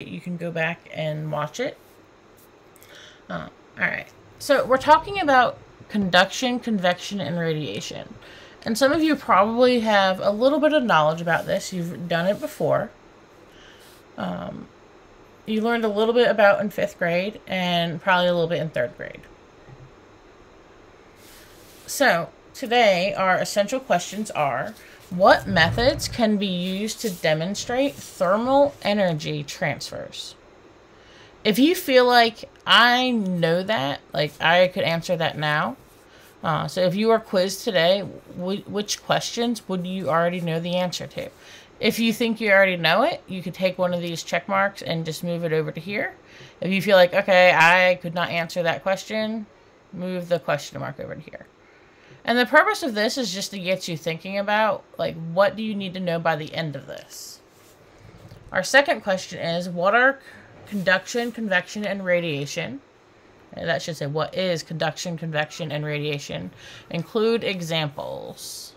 you can go back and watch it. Uh, all right. So we're talking about conduction, convection, and radiation. And some of you probably have a little bit of knowledge about this. You've done it before. Um, you learned a little bit about in fifth grade and probably a little bit in third grade. So today our essential questions are what methods can be used to demonstrate thermal energy transfers? If you feel like I know that, like I could answer that now. Uh, so if you are quizzed today, which questions would you already know the answer to? If you think you already know it, you could take one of these check marks and just move it over to here. If you feel like, okay, I could not answer that question, move the question mark over to here. And the purpose of this is just to get you thinking about, like, what do you need to know by the end of this? Our second question is, what are conduction, convection, and radiation? And that should say, what is conduction, convection, and radiation? Include examples.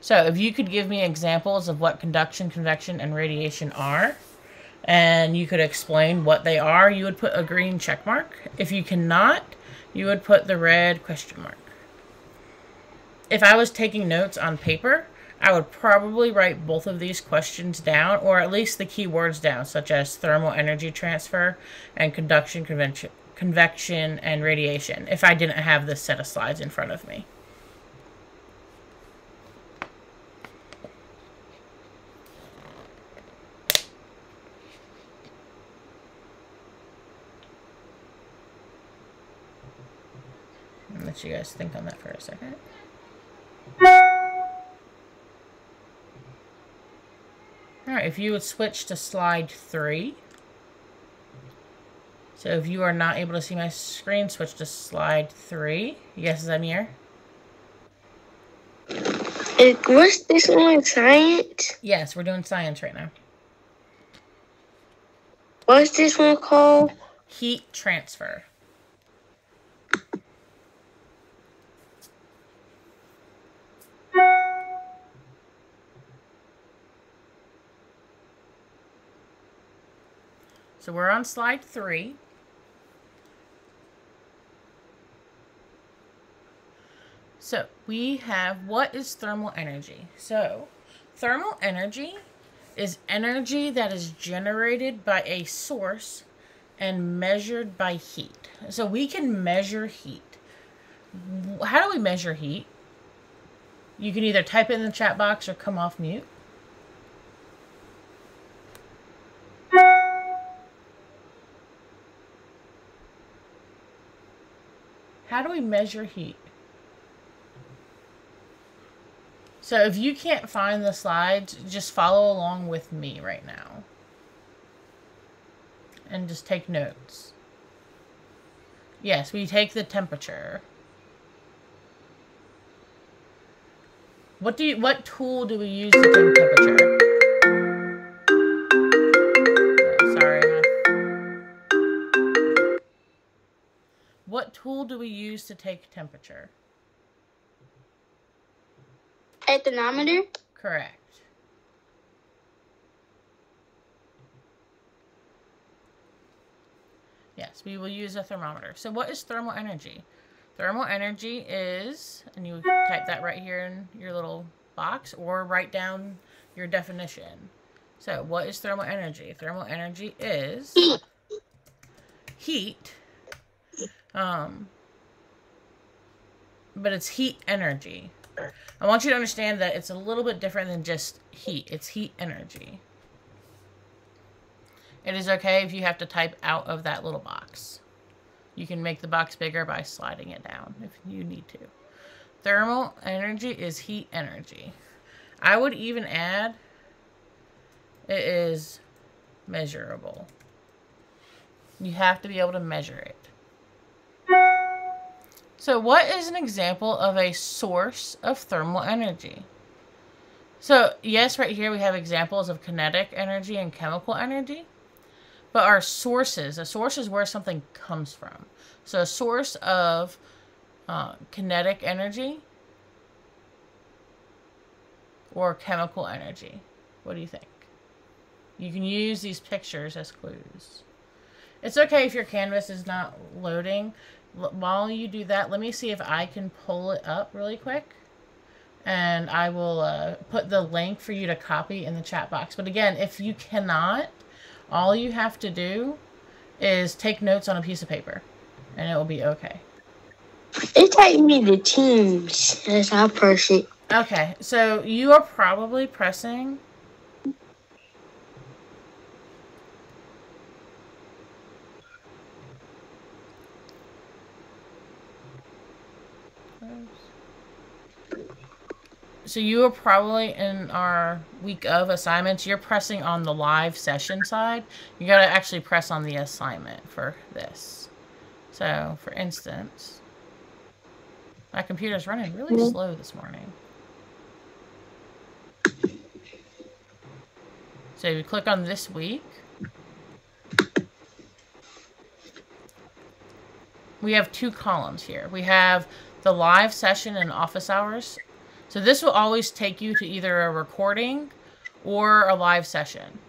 So if you could give me examples of what conduction, convection, and radiation are, and you could explain what they are, you would put a green check mark. If you cannot, you would put the red question mark if I was taking notes on paper, I would probably write both of these questions down, or at least the key words down, such as thermal energy transfer and conduction, convention, convection, and radiation, if I didn't have this set of slides in front of me. Let you guys think on that for a second. Alright, if you would switch to slide 3. So if you are not able to see my screen, switch to slide 3. Yes, Zamir? Was this one science? Yes, we're doing science right now. What's this one called? Heat transfer. So we're on slide three. So we have what is thermal energy? So thermal energy is energy that is generated by a source and measured by heat. So we can measure heat. How do we measure heat? You can either type it in the chat box or come off mute. How do we measure heat? So if you can't find the slides, just follow along with me right now. And just take notes. Yes, we take the temperature. What do you, what tool do we use to take temperature? Tool do we use to take temperature? A thermometer? Correct. Yes, we will use a thermometer. So what is thermal energy? Thermal energy is, and you type that right here in your little box or write down your definition. So what is thermal energy? Thermal energy is heat, heat um, but it's heat energy. I want you to understand that it's a little bit different than just heat. It's heat energy. It is okay if you have to type out of that little box. You can make the box bigger by sliding it down if you need to. Thermal energy is heat energy. I would even add it is measurable. You have to be able to measure it. So what is an example of a source of thermal energy? So yes, right here we have examples of kinetic energy and chemical energy. But our sources, a source is where something comes from. So a source of uh, kinetic energy or chemical energy. What do you think? You can use these pictures as clues. It's okay if your canvas is not loading. While you do that, let me see if I can pull it up really quick. And I will uh, put the link for you to copy in the chat box. But again, if you cannot, all you have to do is take notes on a piece of paper. And it will be okay. It typed me to teams as I press it. Okay, so you are probably pressing. So you are probably in our week of assignments. You're pressing on the live session side. You got to actually press on the assignment for this. So, for instance, my computer's running really Mhm. slow this morning. So you click on this week. We have two columns here. We have the live session and office hours. So this will always take you to either a recording or a live session.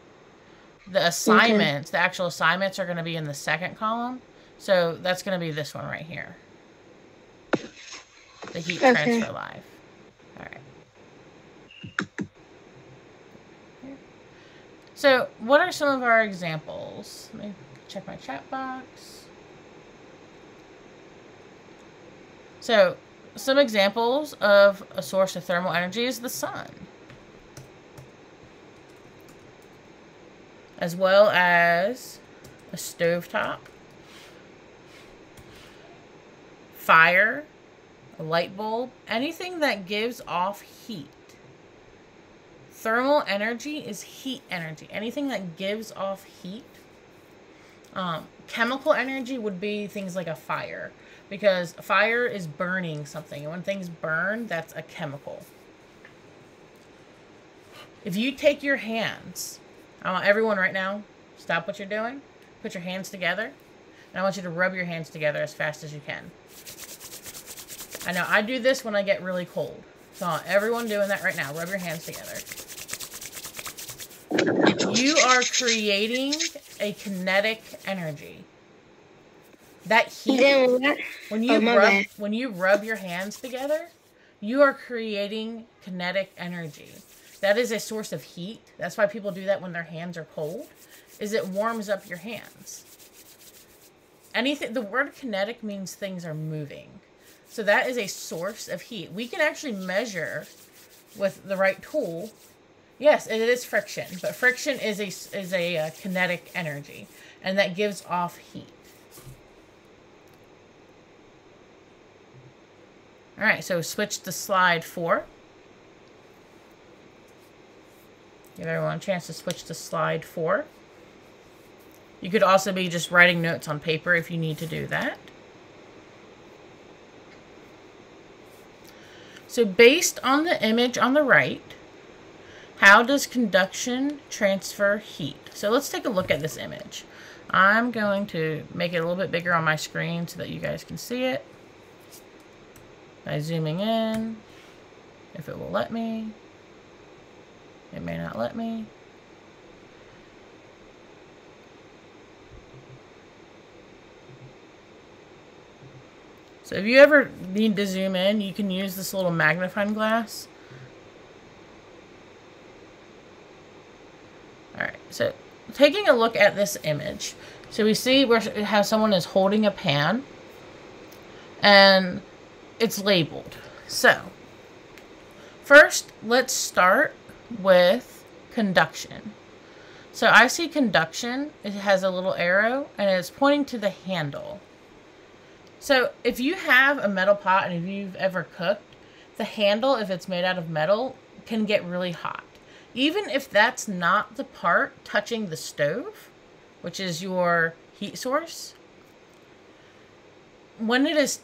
The assignments, the actual assignments are going to be in the second column. So that's going to be this one right here. The heat Okay. transfer live. All right. So, what are some of our examples? Let me check my chat box. So, some examples of a source of thermal energy is the sun, as well as a stovetop, fire, a light bulb, anything that gives off heat. Thermal energy is heat energy. Anything that gives off heat. Um, chemical energy would be things like a fire because fire is burning something. And when things burn, that's a chemical. If you take your hands, I want everyone right now, stop what you're doing, put your hands together, and I want you to rub your hands together as fast as you can. I know I do this when I get really cold. So I want everyone doing that right now. Rub your hands together. You are creating a kinetic energy. That heat what? when you Oh, rub bad. when you rub your hands together, you are creating kinetic energy. That is a source of heat. That's why people do that when their hands are cold. Is it warms up your hands. Anything the word kinetic means things are moving. So that is a source of heat. We can actually measure with the right tool. Yes, it is friction, but friction is a is a uh, kinetic energy and that gives off heat. All right, so switch to slide four. Give everyone a chance to switch to slide four. You could also be just writing notes on paper if you need to do that. So based on the image on the right, how does conduction transfer heat? So let's take a look at this image. I'm going to make it a little bit bigger on my screen so that you guys can see it by zooming in, if it will let me. It may not let me. So if you ever need to zoom in, you can use this little magnifying glass. Alright, so taking a look at this image. So we see where how someone is holding a pan and it's labeled. So, first, let's start with conduction. So I see conduction, it has a little arrow, and it's pointing to the handle. So if you have a metal pot and if you've ever cooked, the handle, if it's made out of metal, can get really hot. Even if that's not the part touching the stove, which is your heat source, when it is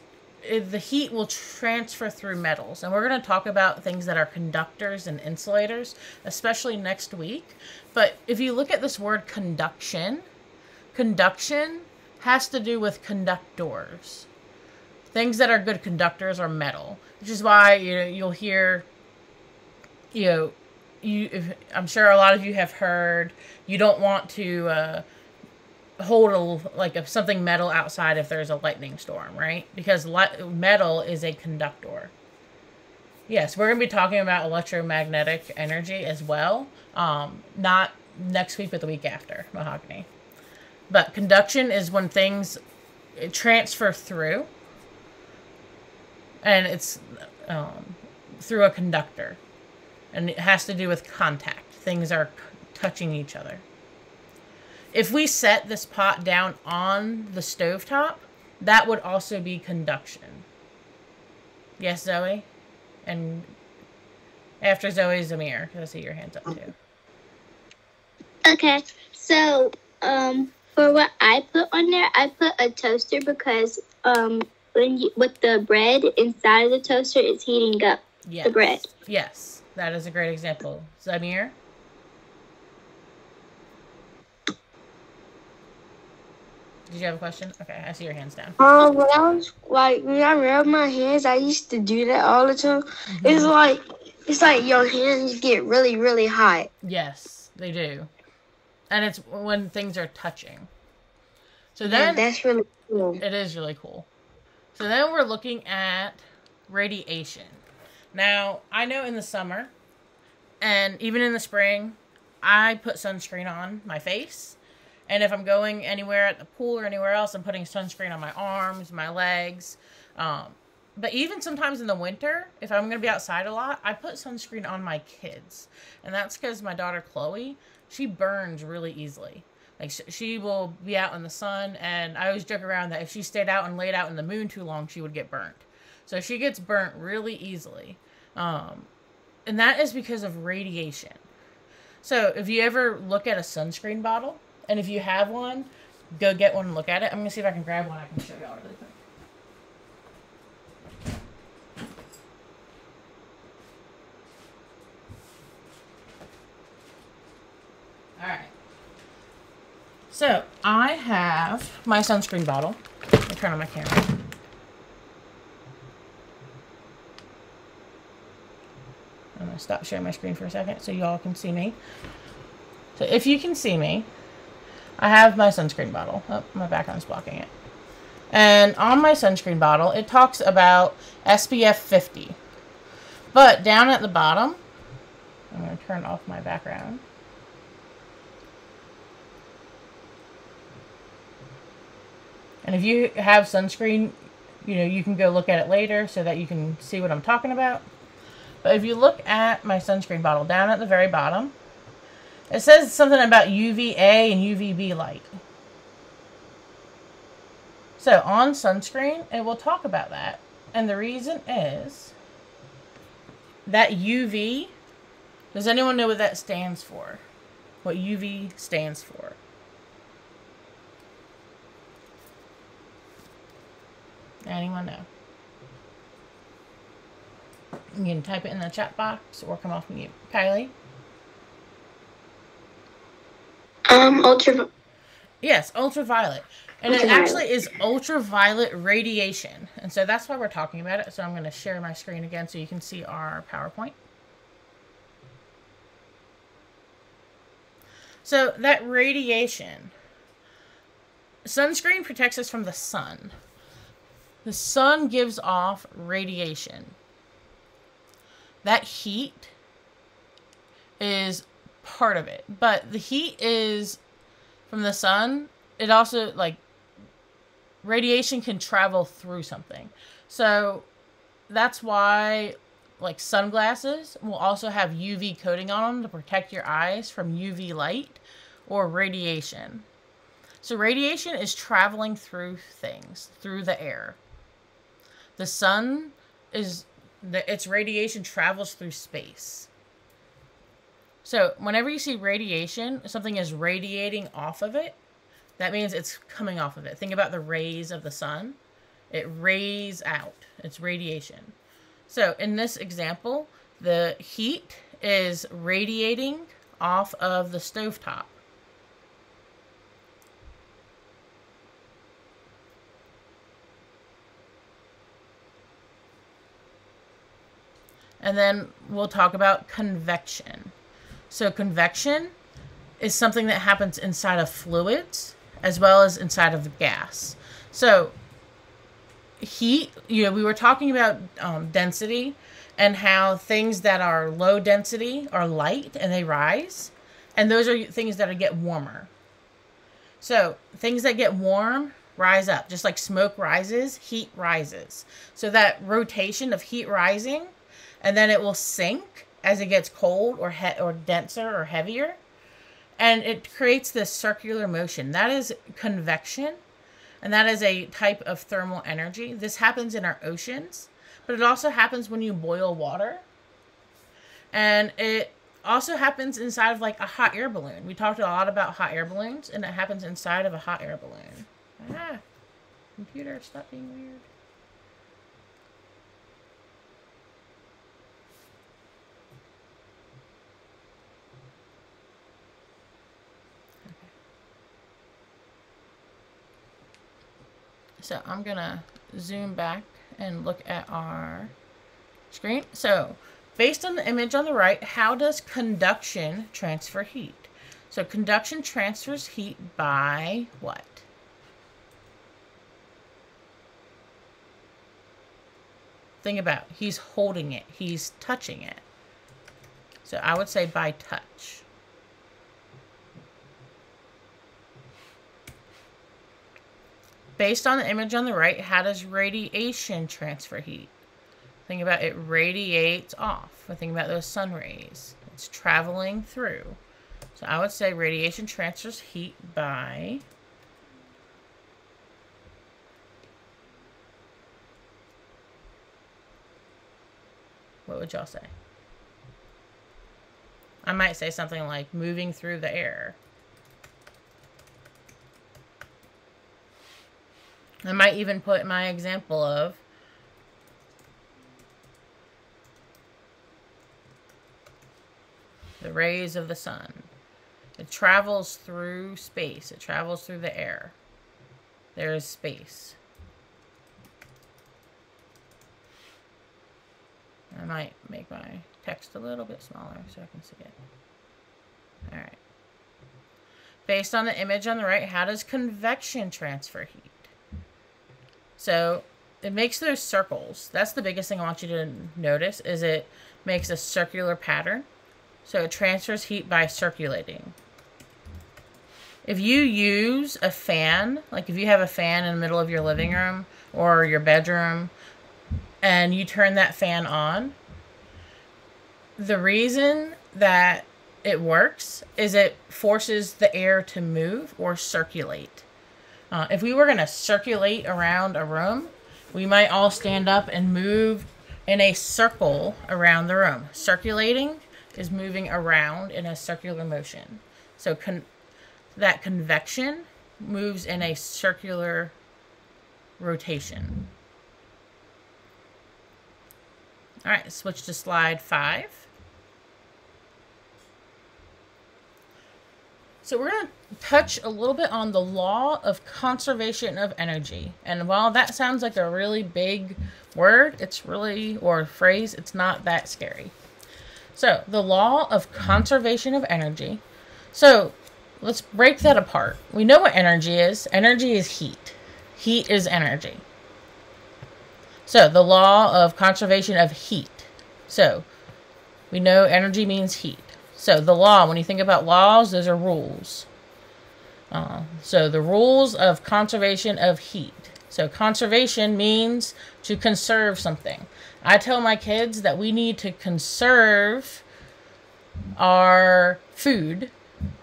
the heat will transfer through metals. And we're going to talk about things that are conductors and insulators especially next week. But if you look at this word conduction conduction has to do with conductors. Things that are good conductors are metal which is why you know you'll hear you know you, if, I'm sure a lot of you have heard, you don't want to uh, hold a like a, something metal outside if there's a lightning storm, right? Because li- metal is a conductor. Yes, we're going to be talking about electromagnetic energy as well. Um, not next week, but the week after mahogany. But conduction is when things transfer through, and it's um, through a conductor, and it has to do with contact. Things are touching each other. If we set this pot down on the stovetop, that would also be conduction. Yes, Zoe? And after Zoe, Zamir, because I see your hands up too. Okay, so um, for what I put on there, I put a toaster because um, when you, with the bread inside of the toaster, it's heating up Yes. the bread. Yes, that is a great example. Zamir? Did you have a question? Okay, I see your hands down. Um, when I was like when I rub my hands, I used to do that all the time. It's like it's like your hands get really really hot. Yes, they do. And it's when things are touching. So Yeah, then that's really cool. It is really cool. So then we're looking at radiation. Now, I know in the summer and even in the spring, I put sunscreen on my face. And if I'm going anywhere at the pool or anywhere else, I'm putting sunscreen on my arms, my legs. Um, but even sometimes in the winter, if I'm going to be outside a lot, I put sunscreen on my kids. And that's because my daughter Chloe, she burns really easily. Like she will be out in the sun, and I always joke around that if she stayed out and laid out in the moon too long, she would get burnt. So she gets burnt really easily, um, and that is because of radiation. So if you ever look at a sunscreen bottle, and if you have one, go get one and look at it. I'm gonna see if I can grab one. I can show y'all really quick. All right. So I have my sunscreen bottle. Let me turn on my camera. I'm gonna stop sharing my screen for a second so y'all can see me. So if you can see me, I have my sunscreen bottle. Oh, my background's blocking it. And on my sunscreen bottle, it talks about SPF 50. But down at the bottom, I'm going to turn off my background. And if you have sunscreen, you know, you can go look at it later so that you can see what I'm talking about. But if you look at my sunscreen bottle down at the very bottom, it says something about UVA and UVB light. So on sunscreen, it will talk about that. And the reason is that UV, does anyone know what that stands for? What UV stands for? Anyone know? You can type it in the chat box or come off mute. Kylie? Um, ultra. Yes, ultraviolet. And it actually is ultraviolet radiation. And so that's why we're talking about it. So I'm going to share my screen again so you can see our PowerPoint. So that radiation, sunscreen protects us from the sun. The sun gives off radiation. That heat is part of it, but the heat is from the sun. It also like radiation can travel through something. So that's why like sunglasses will also have UV coating on them to protect your eyes from UV light or radiation. So radiation is traveling through things, through the air. The sun is the, its radiation travels through space. So whenever you see radiation, something is radiating off of it, that means it's coming off of it. Think about the rays of the sun. It rays out. It's radiation. So in this example, the heat is radiating off of the stovetop. And then we'll talk about convection. So convection is something that happens inside of fluids as well as inside of the gas. So heat, you know, we were talking about um, density and how things that are low density are light and they rise, and those are things that get warmer. So things that get warm rise up, just like smoke rises, heat rises. So that rotation of heat rising, and then it will sink as it gets cold or or denser or heavier, and it creates this circular motion. That is convection, and that is a type of thermal energy. This happens in our oceans, but it also happens when you boil water, and it also happens inside of like a hot air balloon. We talked a lot about hot air balloons, and it happens inside of a hot air balloon. Ah, computer, stop being weird. So I'm gonna zoom back and look at our screen. So based on the image on the right, how does conduction transfer heat? So conduction transfers heat by what? Think about it. he's holding it, he's touching it. So I would say by touch. Based on the image on the right, how does radiation transfer heat? Think about it radiates off. I Think about those sun rays. It's traveling through. So I would say radiation transfers heat by What would y'all say? I might say something like moving through the air. I might even put my example of the rays of the sun. It travels through space. It travels through the air. There is space. I might make my text a little bit smaller so I can see it. Alright. Based on the image on the right, how does convection transfer heat? So it makes those circles. That's the biggest thing I want you to notice is it makes a circular pattern. So it transfers heat by circulating. If you use a fan, like if you have a fan in the middle of your living room or your bedroom and you turn that fan on, the reason that it works is it forces the air to move or circulate. Uh, if we were going to circulate around a room, we might all stand up and move in a circle around the room. Circulating is moving around in a circular motion. So con that convection moves in a circular rotation. All right, switch to slide five. So we're going to touch a little bit on the law of conservation of energy. And while that sounds like a really big word, it's really, or phrase, it's not that scary. So the law of conservation of energy. So let's break that apart. We know what energy is. Energy is heat. Heat is energy. So the law of conservation of heat. So we know energy means heat. So the law, when you think about laws, those are rules. Uh, so the rules of conservation of heat. So conservation means to conserve something. I tell my kids that we need to conserve our food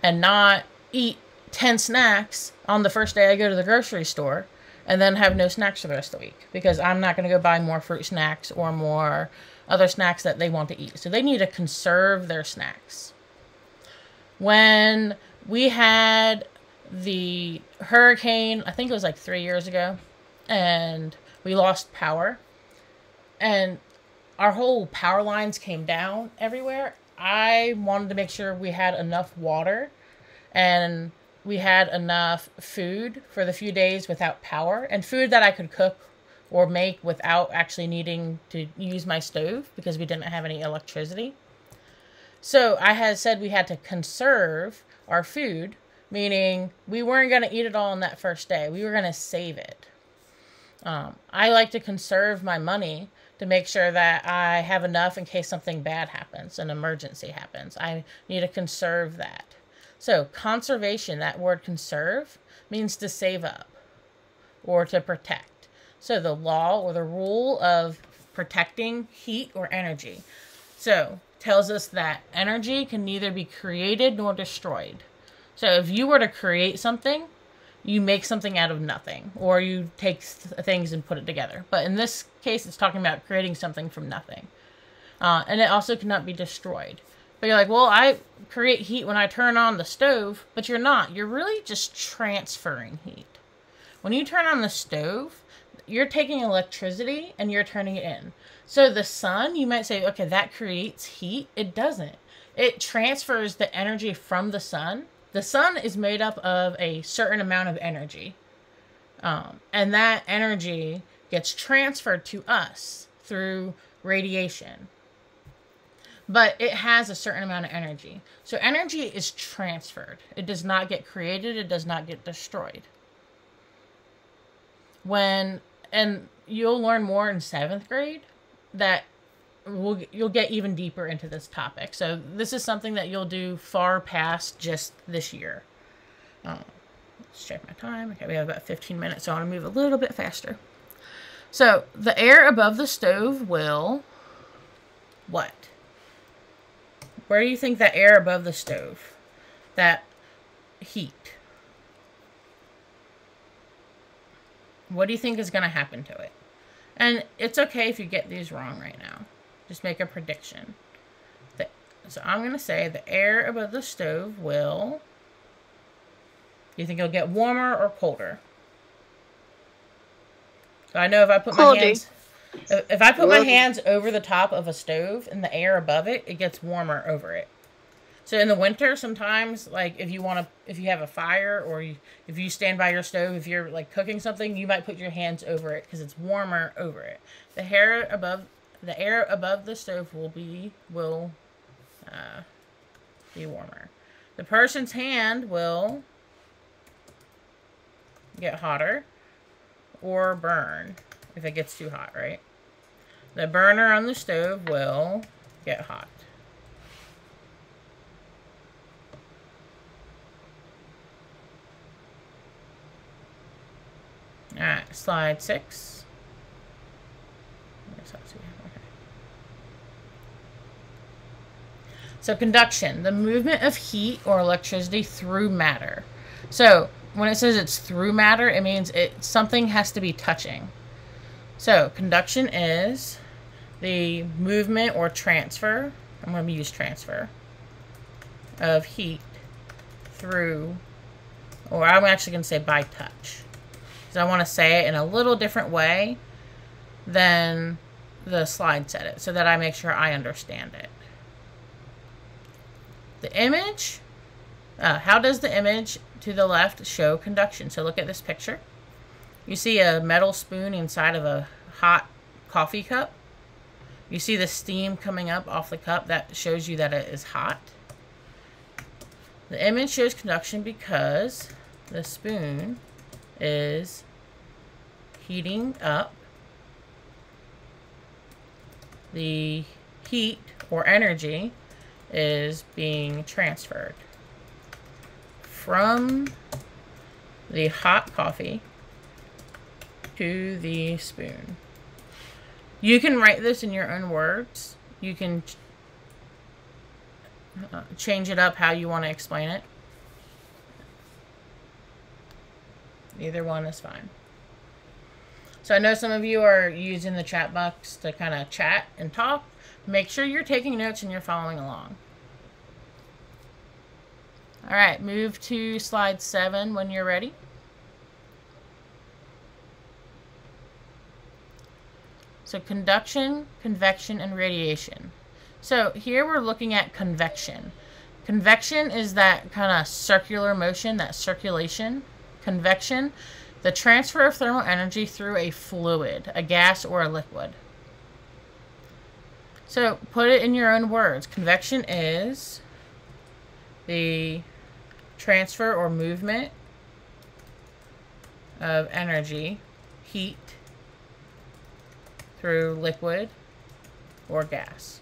and not eat 10 snacks on the first day I go to the grocery store and then have no snacks for the rest of the week because I'm not going to go buy more fruit snacks or more other snacks that they want to eat. So they need to conserve their snacks. When we had the hurricane, I think it was like three years ago, and we lost power, and our whole power lines came down everywhere. I wanted to make sure we had enough water and we had enough food for the few days without power and food that I could cook or make without actually needing to use my stove because we didn't have any electricity. So I had said we had to conserve our food, meaning we weren't going to eat it all on that first day. We were going to save it. Um, I like to conserve my money to make sure that I have enough in case something bad happens, an emergency happens. I need to conserve that. So, conservation, that word conserve, means to save up or to protect. So, the law or the rule of protecting heat or energy. So, tells us that energy can neither be created nor destroyed. So, if you were to create something, you make something out of nothing, or you take things and put it together. But in this case, it's talking about creating something from nothing. Uh, and it also cannot be destroyed. But you're like, well, I create heat when I turn on the stove, but you're not. You're really just transferring heat. When you turn on the stove, you're taking electricity and you're turning it in. So the sun, you might say, okay, that creates heat. It doesn't. It transfers the energy from the sun. The sun is made up of a certain amount of energy. Um, and that energy gets transferred to us through radiation but it has a certain amount of energy. So energy is transferred. It does not get created, it does not get destroyed. When and you'll learn more in 7th grade that we'll, you'll get even deeper into this topic. So this is something that you'll do far past just this year. Um, let's check my time. Okay, we have about 15 minutes, so I want to move a little bit faster. So the air above the stove will what? Where do you think that air above the stove? That heat. What do you think is going to happen to it? And it's okay if you get these wrong right now. Just make a prediction. The, so I'm going to say the air above the stove will... Do you think it'll get warmer or colder? So I know if I put Colder. my hands... If I put my hands over the top of a stove and the air above it, it gets warmer over it. So in the winter, sometimes, like if you want to, if you have a fire or you, if you stand by your stove, if you're like cooking something, you might put your hands over it because it's warmer over it. The hair above, the air above the stove will be will uh, be warmer. The person's hand will get hotter or burn if it gets too hot, right? The burner on the stove will get hot. Alright, slide six. So conduction, the movement of heat or electricity through matter. So when it says it's through matter, it means it something has to be touching. So conduction is the movement or transfer. I'm going to use transfer of heat through, or I'm actually going to say by touch. I want to say it in a little different way than the slide said it, so that I make sure I understand it. The image, uh, how does the image to the left show conduction? So look at this picture. You see a metal spoon inside of a hot coffee cup. You see the steam coming up off the cup. That shows you that it is hot. The image shows conduction because the spoon is heating up the heat or energy is being transferred from the hot coffee to the spoon. You can write this in your own words. You can uh, change it up how you want to explain it. Either one is fine. So I know some of you are using the chat box to kind of chat and talk. Make sure you're taking notes and you're following along. All right, move to slide seven when you're ready. So conduction, convection, and radiation. So here we're looking at convection. Convection is that kind of circular motion, that circulation. Convection, the transfer of thermal energy through a fluid, a gas or a liquid. So put it in your own words. Convection is the transfer or movement of energy, heat, through liquid or gas.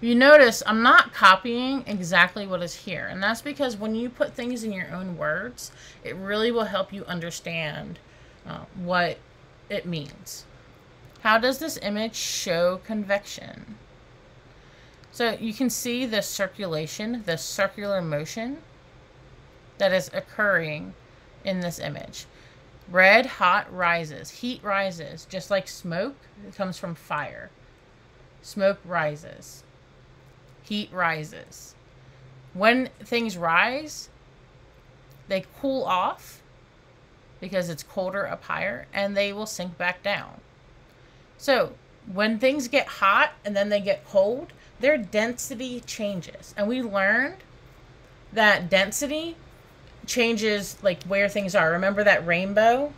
You notice I'm not copying exactly what is here, and that's because when you put things in your own words, it really will help you understand uh, what it means. How does this image show convection? So you can see the circulation, the circular motion that is occurring in this image. Red hot rises, heat rises, just like smoke, it comes from fire. Smoke rises, heat rises. When things rise, they cool off because it's colder up higher and they will sink back down. So, when things get hot and then they get cold, their density changes. And we learned that density changes like where things are. Remember that rainbow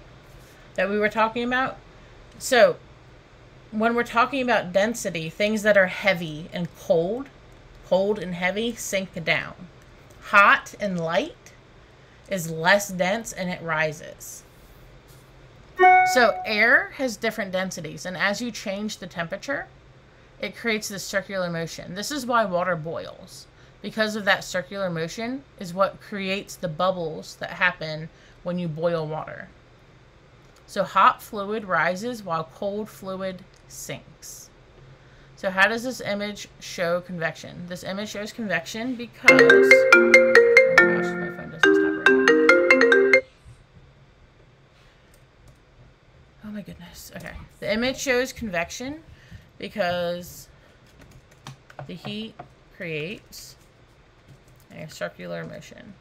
that we were talking about? So, when we're talking about density, things that are heavy and cold, cold and heavy sink down. Hot and light is less dense and it rises. So, air has different densities, and as you change the temperature, it creates this circular motion. This is why water boils because of that circular motion is what creates the bubbles that happen when you boil water. So hot fluid rises while cold fluid sinks. So how does this image show convection? This image shows convection because oh my gosh, my phone doesn't stop ringing. Oh my goodness. Okay. The image shows convection because the heat creates a circular motion.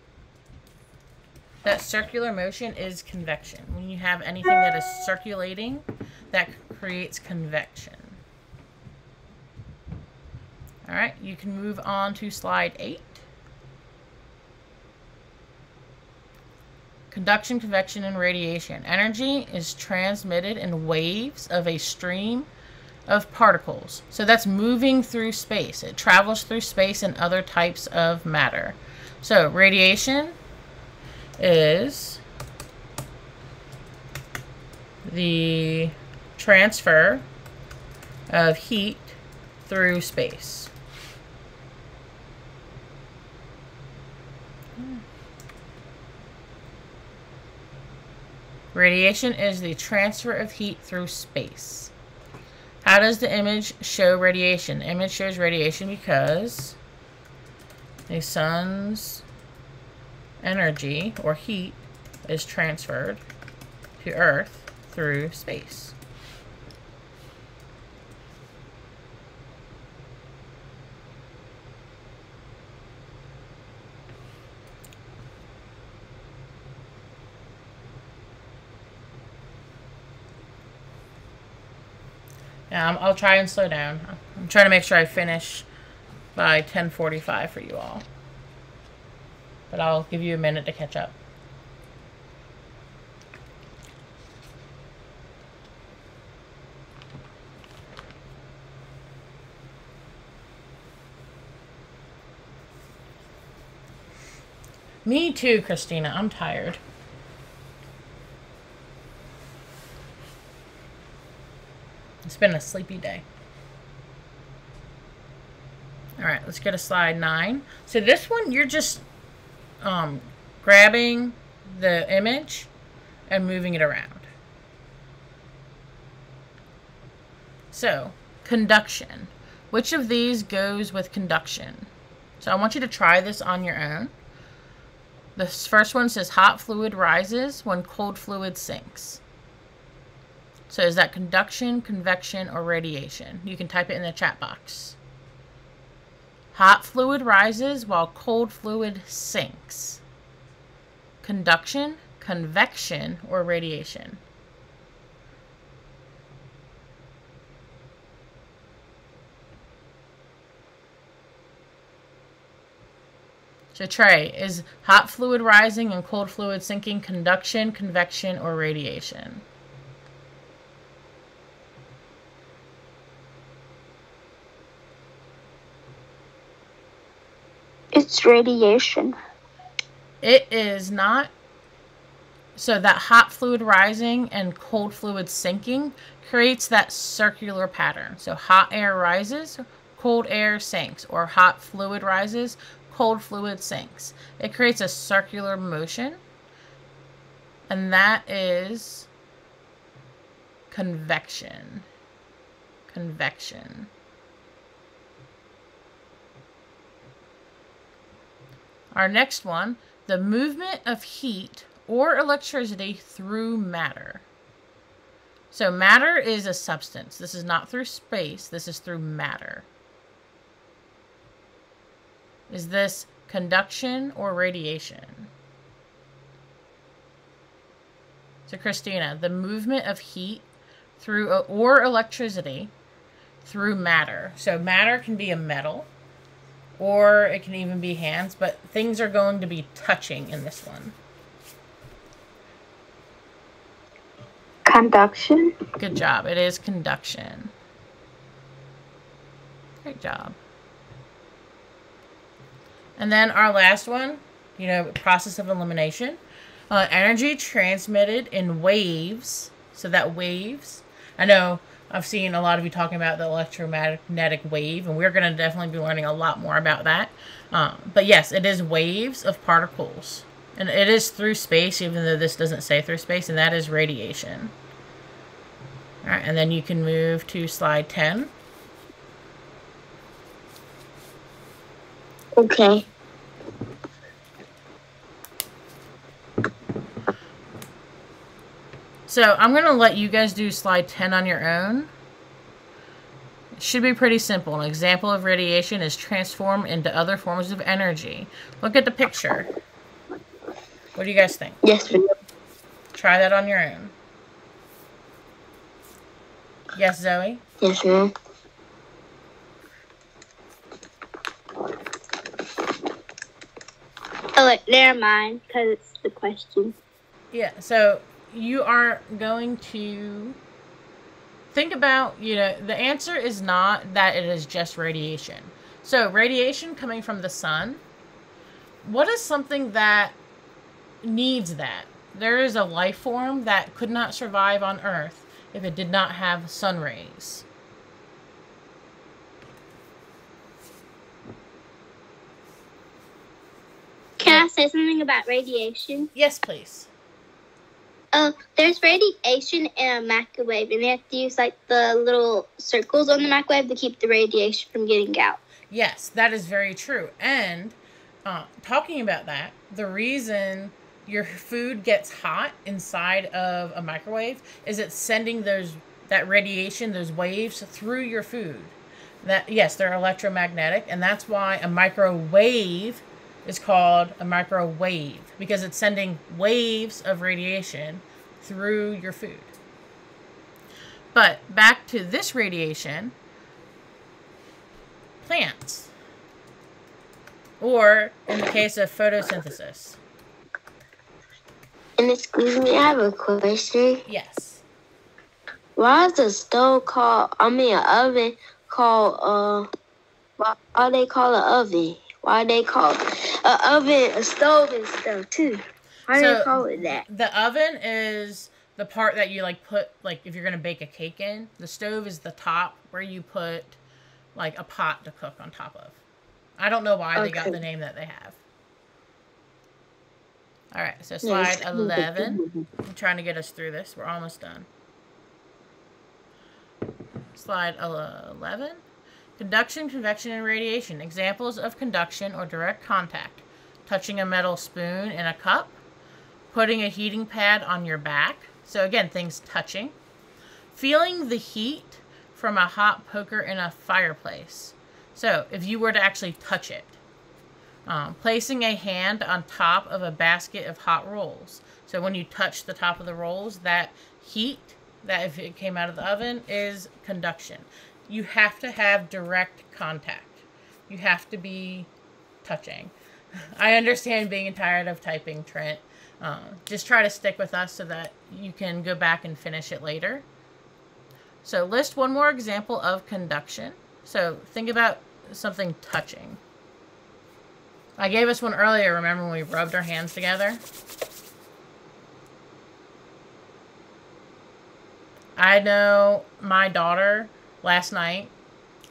That circular motion is convection. When you have anything that is circulating, that creates convection. All right, you can move on to slide eight. Conduction, convection, and radiation. Energy is transmitted in waves of a stream of particles. So that's moving through space. It travels through space and other types of matter. So radiation is the transfer of heat through space. Radiation is the transfer of heat through space. How does the image show radiation? The image shows radiation because the sun's energy or heat is transferred to Earth through space. Um, I'll try and slow down. I'm trying to make sure I finish by 10.45 for you all. But I'll give you a minute to catch up. Me too, Christina. I'm tired. It's been a sleepy day. All right, let's go to slide nine. So this one, you're just um, grabbing the image and moving it around. So, conduction. Which of these goes with conduction? So I want you to try this on your own. This first one says hot fluid rises when cold fluid sinks. So is that conduction, convection, or radiation? You can type it in the chat box. Hot fluid rises while cold fluid sinks. Conduction, convection, or radiation? So Trey, is hot fluid rising and cold fluid sinking conduction, convection, or radiation? It's radiation. It is not. So that hot fluid rising and cold fluid sinking creates that circular pattern. So hot air rises, cold air sinks, or hot fluid rises, cold fluid sinks. It creates a circular motion, and that is convection. Convection. Our next one, the movement of heat or electricity through matter. So matter is a substance. This is not through space. This is through matter. Is this conduction or radiation? So Christina, the movement of heat through or electricity through matter. So matter can be a metal or it can even be hands, but things are going to be touching in this one. Conduction. Good job. It is conduction. Great job. And then our last one, you know, process of elimination. Uh, energy transmitted in waves. So that waves. I know I've seen a lot of you talking about the electromagnetic wave, and we're going to definitely be learning a lot more about that. Um, but yes, it is waves of particles. And it is through space, even though this doesn't say through space, and that is radiation. All right, and then you can move to slide 10. Okay. So I'm going to let you guys do slide 10 on your own. It should be pretty simple. An example of radiation is transformed into other forms of energy. Look at the picture. What do you guys think? Yes, ma'am. Try that on your own. Yes, Zoe? Yes, ma'am. Oh, wait, never mind, because it's the question. Yeah, so you are going to think about, you know, the answer is not that it is just radiation. So, radiation coming from the sun, what is something that needs that? There is a life form that could not survive on Earth if it did not have sun rays. Can I say something about radiation? Yes, please. Oh, there's radiation in a microwave, and they have to use like the little circles on the microwave to keep the radiation from getting out. Yes, that is very true. And uh, talking about that, the reason your food gets hot inside of a microwave is it's sending those that radiation, those waves through your food. That yes, they're electromagnetic, and that's why a microwave is called a microwave because it's sending waves of radiation through your food. But back to this radiation, plants. Or in the case of photosynthesis. And excuse me, I have a question. Yes. Why is the stove called, I mean, an oven called, uh, why are they call an oven? Why they call a oven a stove and stuff too? Why So- they call it that? The oven is the part that you like put like if you're gonna bake a cake in. The stove is the top where you put like a pot to cook on top of. I don't know why they got the name that they have. All right, so slide eleven. I'm trying to get us through this. We're almost done. Slide 11. Conduction, convection, and radiation. Examples of conduction or direct contact. Touching a metal spoon in a cup. Putting a heating pad on your back. So again, things touching. Feeling the heat from a hot poker in a fireplace. So if you were to actually touch it. Um, placing a hand on top of a basket of hot rolls. So when you touch the top of the rolls, that heat that if it came out of the oven is conduction. You have to have direct contact. You have to be touching. I understand being tired of typing, Trent. Uh, just try to stick with us so that you can go back and finish it later. So list one more example of conduction. So think about something touching. I gave us one earlier, remember when we rubbed our hands together? I know my daughter last night,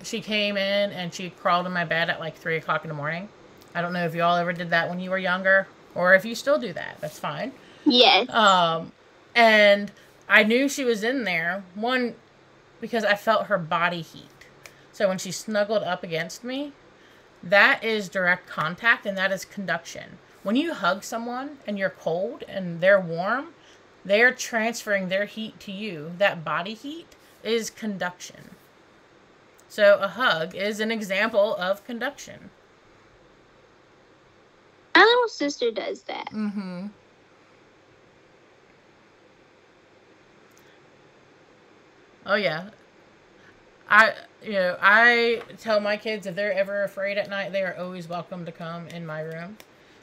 she came in and she crawled in my bed at like 3 o'clock in the morning. I don't know if y'all ever did that when you were younger or if you still do that. That's fine. Yes. Um, and I knew she was in there, one, because I felt her body heat. So when she snuggled up against me, that is direct contact and that is conduction. When you hug someone and you're cold and they're warm, they're transferring their heat to you. That body heat is conduction. So a hug is an example of conduction. My little sister does that. Mm-hmm. Oh yeah. I you know, I tell my kids if they're ever afraid at night, they are always welcome to come in my room.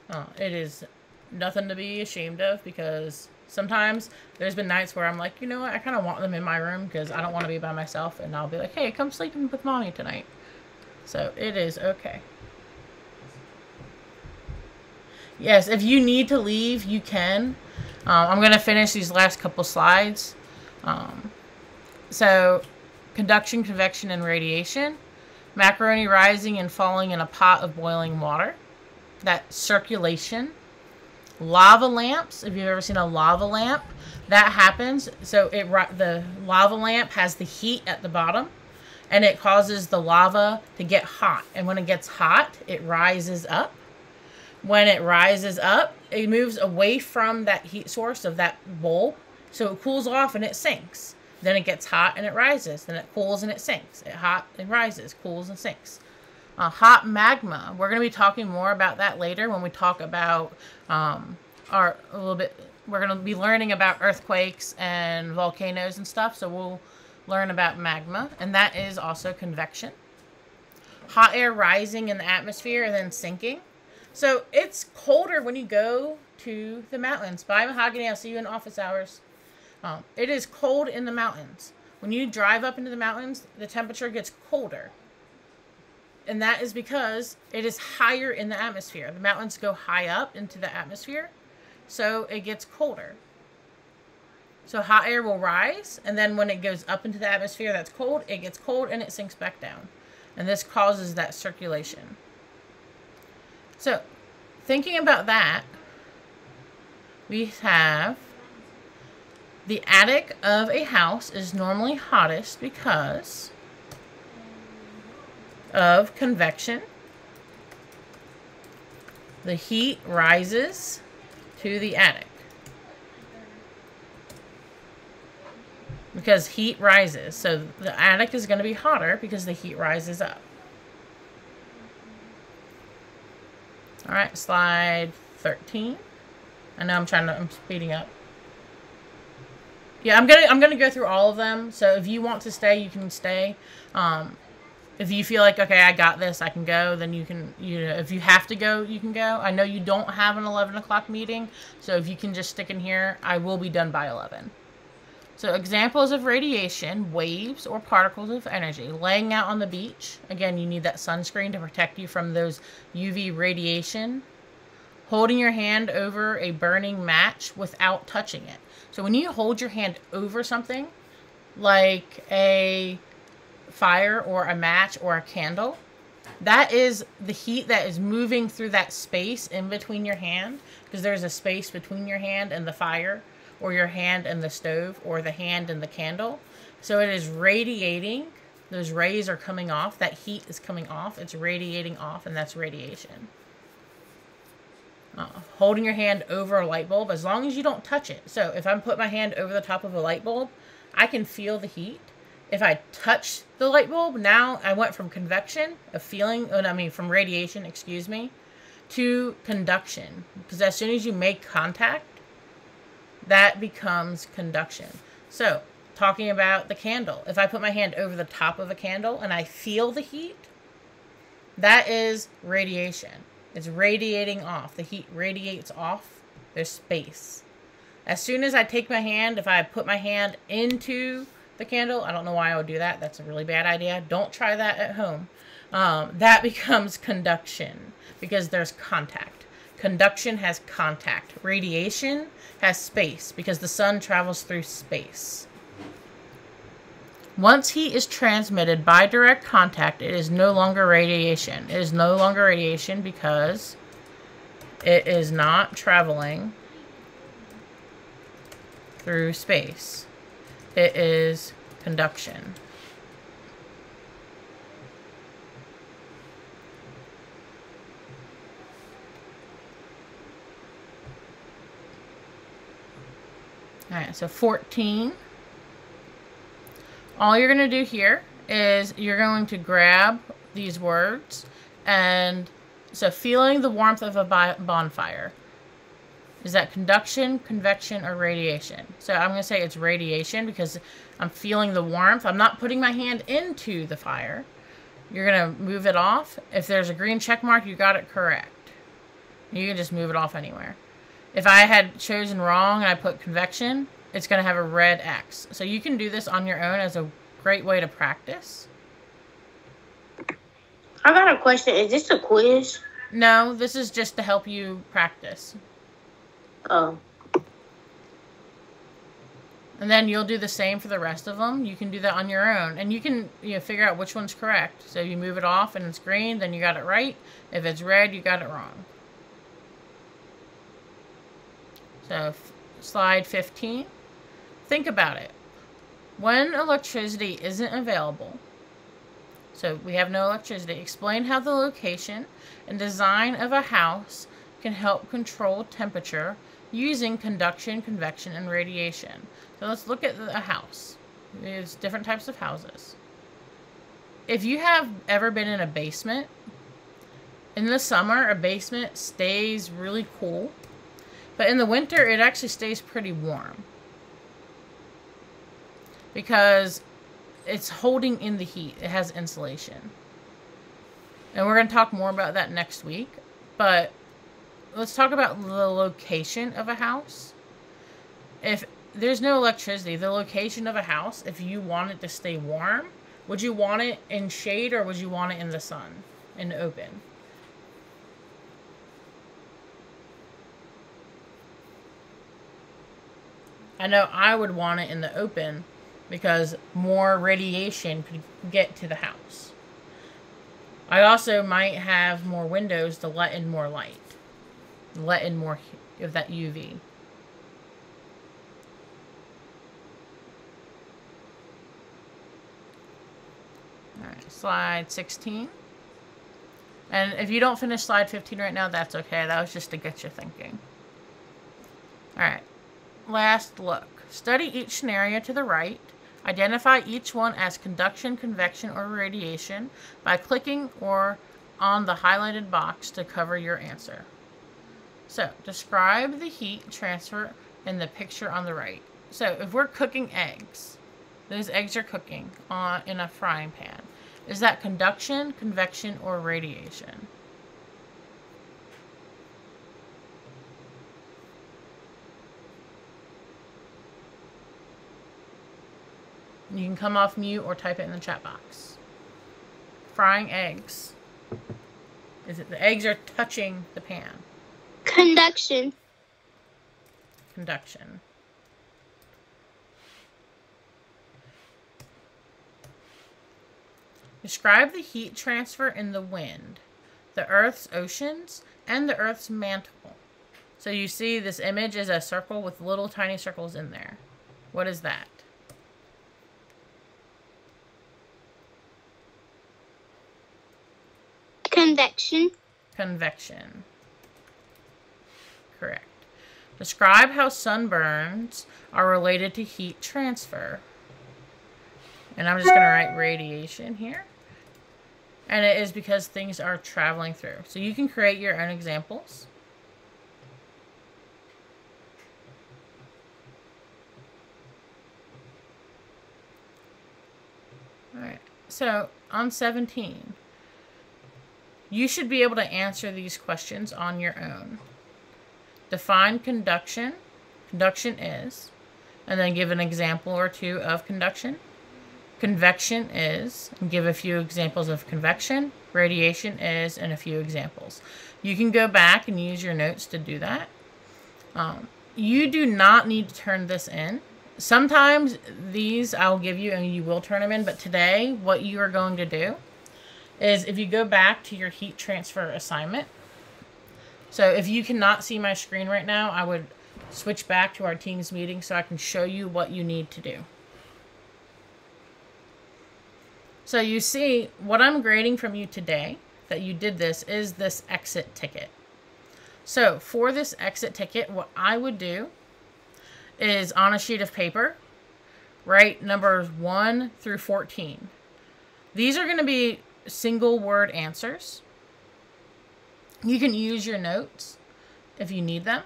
Uh, it is nothing to be ashamed of because sometimes there's been nights where I'm like, you know what, I kind of want them in my room because I don't want to be by myself, and I'll be like, hey, come sleep with mommy tonight. So it is okay. Yes, if you need to leave, you can. Um, I'm going to finish these last couple slides. Um, so, conduction, convection, and radiation. Macaroni rising and falling in a pot of boiling water. That circulation. Lava lamps. If you've ever seen a lava lamp, that happens. So it the lava lamp has the heat at the bottom, and it causes the lava to get hot. And when it gets hot, it rises up. When it rises up, it moves away from that heat source of that bowl. so it cools off and it sinks. Then it gets hot and it rises. Then it cools and it sinks. It hot and rises, cools and sinks. Uh, hot magma. We're going to be talking more about that later when we talk about um, our a little bit. We're going to be learning about earthquakes and volcanoes and stuff. So we'll learn about magma, and that is also convection. Hot air rising in the atmosphere and then sinking. So it's colder when you go to the mountains. Bye, Mahogany. I'll see you in office hours. Um, it is cold in the mountains. When you drive up into the mountains, the temperature gets colder. And that is because it is higher in the atmosphere. The mountains go high up into the atmosphere, so it gets colder. So hot air will rise, and then when it goes up into the atmosphere that's cold, it gets cold and it sinks back down. And this causes that circulation. So, thinking about that, we have the attic of a house is normally hottest because of convection. The heat rises to the attic. Because heat rises. So the attic is going to be hotter because the heat rises up. All right, slide 13. I know I'm trying to, I'm speeding up. Yeah, I'm gonna I'm gonna go through all of them. So if you want to stay, you can stay. Um, if you feel like okay, I got this, I can go. Then you can you know if you have to go, you can go. I know you don't have an 11 o'clock meeting, so if you can just stick in here, I will be done by 11. So examples of radiation, waves or particles of energy. Laying out on the beach. Again, you need that sunscreen to protect you from those UV radiation. Holding your hand over a burning match without touching it. So when you hold your hand over something, like a fire or a match or a candle, that is the heat that is moving through that space in between your hand because there's a space between your hand and the fire or your hand and the stove or the hand and the candle. So it is radiating. Those rays are coming off. That heat is coming off. It's radiating off, and that's radiation. Uh, holding your hand over a light bulb as long as you don't touch it. So if I'm put my hand over the top of a light bulb, I can feel the heat. If I touch the light bulb, now I went from convection, a feeling, oh, I mean from radiation, excuse me, to conduction. Because as soon as you make contact, that becomes conduction. So talking about the candle, if I put my hand over the top of a candle and I feel the heat, that is radiation. It's radiating off. The heat radiates off. There's space. As soon as I take my hand, if I put my hand into the candle, I don't know why I would do that. That's a really bad idea. Don't try that at home. um, that becomes conduction because there's contact. Conduction has contact. Radiation has space because the sun travels through space. Once heat is transmitted by direct contact, it is no longer radiation. It is no longer radiation because it is not traveling through space. It is conduction. Alright, so 14. All you're going to do here is you're going to grab these words and so feeling the warmth of a bonfire. Is that conduction, convection, or radiation? So I'm going to say it's radiation because I'm feeling the warmth. I'm not putting my hand into the fire. You're going to move it off. If there's a green check mark, you got it correct. You can just move it off anywhere. If I had chosen wrong and I put convection, it's going to have a red X. So you can do this on your own as a great way to practice. I got a question. Is this a quiz? No, this is just to help you practice. Oh. And then you'll do the same for the rest of them. You can do that on your own. And you can you know, figure out which one's correct. So you move it off and it's green, then you got it right. If it's red, you got it wrong. So slide 15. Think about it. When electricity isn't available, so we have no electricity, explain how the location and design of a house can help control temperature using conduction, convection, and radiation. So let's look at a house. There's different types of houses. If you have ever been in a basement, in the summer, a basement stays really cool but in the winter, it actually stays pretty warm. Because it's holding in the heat. It has insulation. And we're going to talk more about that next week. But let's talk about the location of a house. If there's no electricity, the location of a house, if you want it to stay warm, would you want it in shade or would you want it in the sun, in the open? I know I would want it in the open because more radiation could get to the house. I also might have more windows to let in more light. Let in more of that UV. Alright, slide 16. And if you don't finish slide 15 right now, that's okay. That was just to get you thinking. Alright last look. Study each scenario to the right. Identify each one as conduction, convection, or radiation by clicking or on the highlighted box to cover your answer. So, describe the heat transfer in the picture on the right. So, if we're cooking eggs, those eggs are cooking on in a frying pan. Is that conduction, convection, or radiation? You can come off mute or type it in the chat box. Frying eggs. Is it the eggs are touching the pan? Conduction. Conduction. Describe the heat transfer in the wind, the Earth's oceans, and the Earth's mantle. So you see this image is a circle with little tiny circles in there. What is that? Convection. Convection. Correct. Describe how sunburns are related to heat transfer. And I'm just going to write radiation here. And it is because things are traveling through. So you can create your own examples. Alright, so on 17, you should be able to answer these questions on your own. Define conduction. Conduction is. And then give an example or two of conduction. Convection is, give a few examples of convection. Radiation is, and a few examples. You can go back and use your notes to do that. Um, you do not need to turn this in. Sometimes these I'll give you and you will turn them in, but today what you are going to do is if you go back to your heat transfer assignment. So if you cannot see my screen right now, I would switch back to our Teams meeting so I can show you what you need to do. So you see, what I'm grading from you today that you did this is this exit ticket. So for this exit ticket, what I would do is on a sheet of paper, write numbers 1 through 14. These are going to be single word answers. You can use your notes if you need them.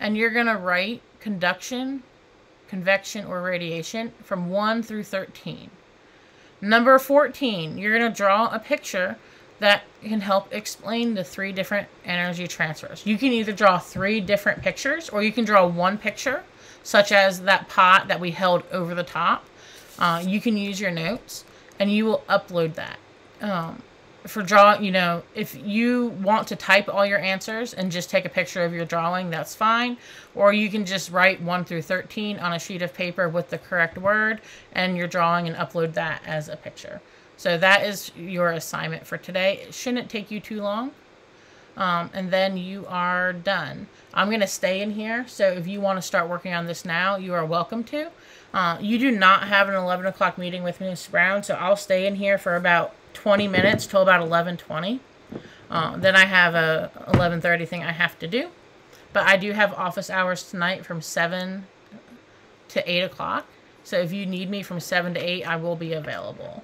And you're going to write conduction, convection, or radiation from 1 through 13. Number 14, you're going to draw a picture that can help explain the three different energy transfers. You can either draw three different pictures or you can draw one picture, such as that pot that we held over the top. Uh, you can use your notes and you will upload that. Um, for draw, you know, if you want to type all your answers and just take a picture of your drawing, that's fine. Or you can just write 1 through 13 on a sheet of paper with the correct word and your drawing and upload that as a picture. So that is your assignment for today. It shouldn't take you too long. Um, and then you are done. I'm going to stay in here, so if you want to start working on this now, you are welcome to. Uh, you do not have an 11 o'clock meeting with Ms. Brown, so I'll stay in here for about 20 minutes till about 11.20. Uh, then I have a 11.30 thing I have to do. But I do have office hours tonight from 7 to 8 o'clock. So if you need me from 7 to 8, I will be available.